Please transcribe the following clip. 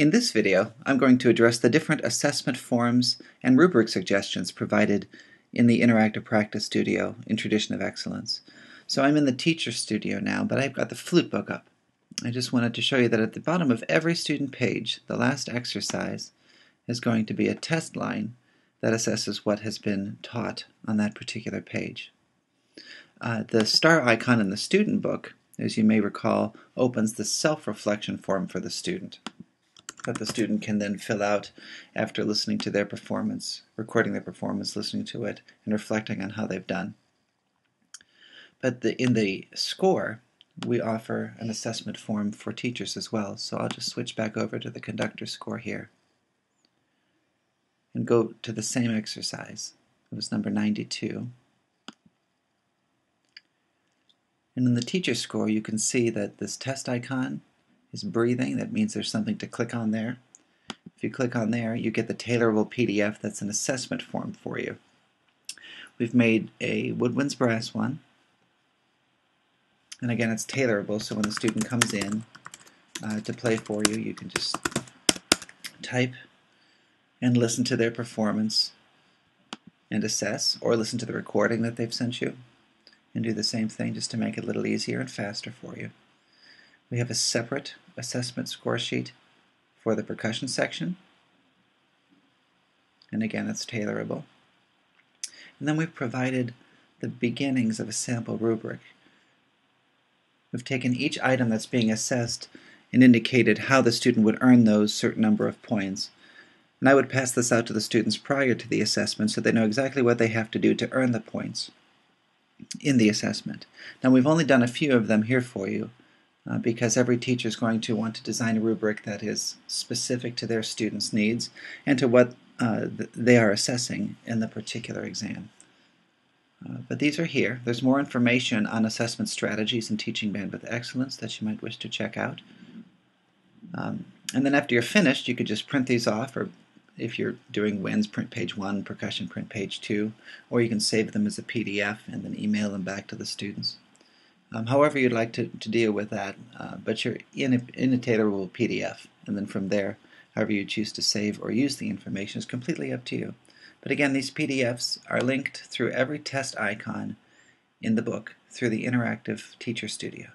In this video, I'm going to address the different assessment forms and rubric suggestions provided in the Interactive Practice Studio in Tradition of Excellence. So I'm in the Teacher Studio now, but I've got the flute book up. I just wanted to show you that at the bottom of every student page, the last exercise is going to be a test line that assesses what has been taught on that particular page. Uh, the star icon in the student book, as you may recall, opens the self-reflection form for the student that the student can then fill out after listening to their performance, recording their performance, listening to it, and reflecting on how they've done. But the, in the score, we offer an assessment form for teachers as well. So I'll just switch back over to the conductor score here and go to the same exercise. It was number 92. And in the teacher score, you can see that this test icon is breathing. That means there's something to click on there. If you click on there, you get the tailorable PDF that's an assessment form for you. We've made a Woodwinds Brass one. And again, it's tailorable, so when the student comes in uh, to play for you, you can just type and listen to their performance and assess, or listen to the recording that they've sent you and do the same thing just to make it a little easier and faster for you. We have a separate assessment score sheet for the percussion section. And again, it's tailorable. And then we've provided the beginnings of a sample rubric. We've taken each item that's being assessed and indicated how the student would earn those certain number of points. And I would pass this out to the students prior to the assessment so they know exactly what they have to do to earn the points in the assessment. Now we've only done a few of them here for you, uh, because every teacher is going to want to design a rubric that is specific to their students' needs and to what uh, th they are assessing in the particular exam. Uh, but these are here. There's more information on assessment strategies and Teaching Band with Excellence that you might wish to check out. Um, and then after you're finished, you could just print these off, or if you're doing winds, print page 1, percussion, print page 2, or you can save them as a PDF and then email them back to the students um, however you'd like to, to deal with that. Uh, but you're in a, in PDF, and then from there, however you choose to save or use the information is completely up to you. But again, these PDFs are linked through every test icon in the book through the Interactive Teacher Studio.